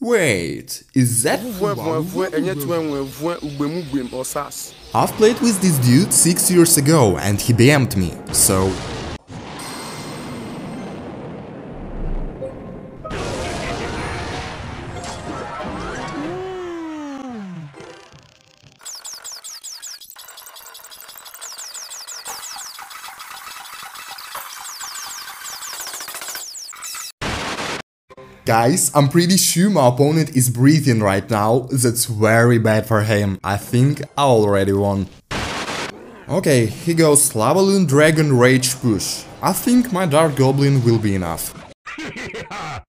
Wait, is that. I've played with this dude 6 years ago and he BM'd me, so... Guys, I'm pretty sure my opponent is breathing right now, that's very bad for him. I think I already won. Okay, he goes Lavaloon Dragon Rage Push. I think my Dart Goblin will be enough.